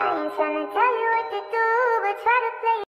I ain't tryna tell you what to do, but try to play